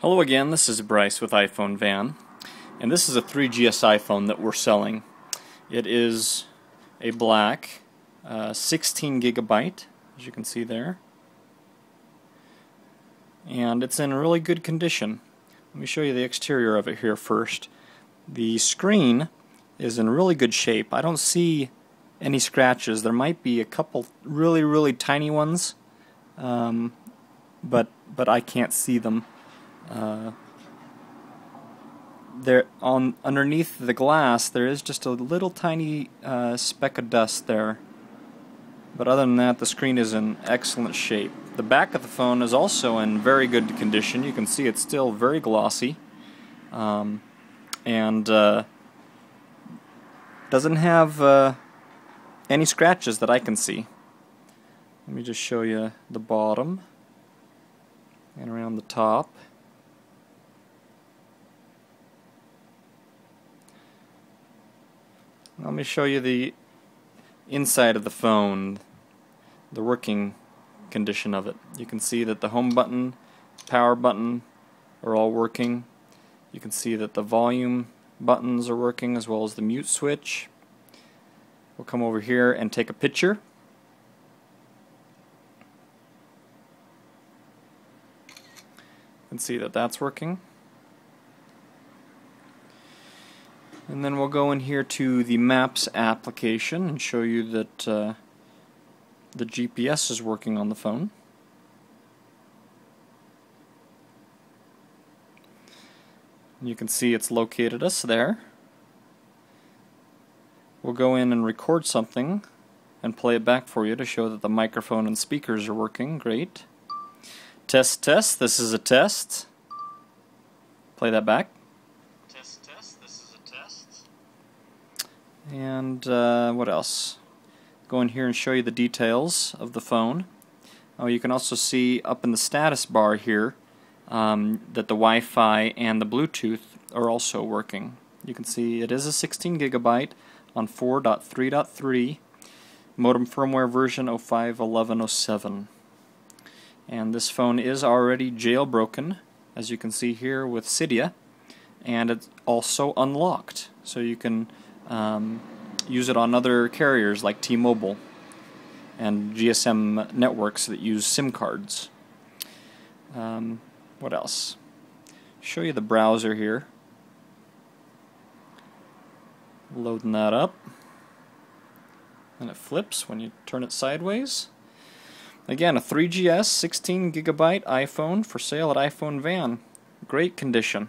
Hello again, this is Bryce with iFoneVan, and this is a 3GS iPhone that we're selling. It is a black, uh, 16 gigabyte, as you can see there, and it's in really good condition. Let me show you the exterior of it here first. The screen is in really good shape. I don't see any scratches. There might be a couple really, really tiny ones, um, but but I can't see them. Uh, there on underneath the glass there is just a little tiny uh, speck of dust there. But other than that the screen is in excellent shape. The back of the phone is also in very good condition. You can see it's still very glossy. Um, and uh, doesn't have uh, any scratches that I can see. Let me just show you the bottom and around the top Let me show you the inside of the phone, the working condition of it. You can see that the home button, power button are all working. You can see that the volume buttons are working as well as the mute switch. We'll come over here and take a picture. and see that that's working. And then we'll go in here to the Maps application and show you that uh, the GPS is working on the phone. You can see it's located us there. We'll go in and record something and play it back for you to show that the microphone and speakers are working. Great. Test, test. This is a test. Play that back. And uh, what else? Go in here and show you the details of the phone. Oh, you can also see up in the status bar here um, that the Wi-Fi and the Bluetooth are also working. You can see it is a 16 gigabyte on 4.3.3 modem firmware version 051107 and this phone is already jailbroken as you can see here with Cydia and it's also unlocked so you can um, use it on other carriers like T-Mobile and GSM networks that use SIM cards. Um, what else? Show you the browser here. Loading that up. And it flips when you turn it sideways. Again, a 3GS 16 gigabyte iPhone for sale at iFoneVan. Great condition.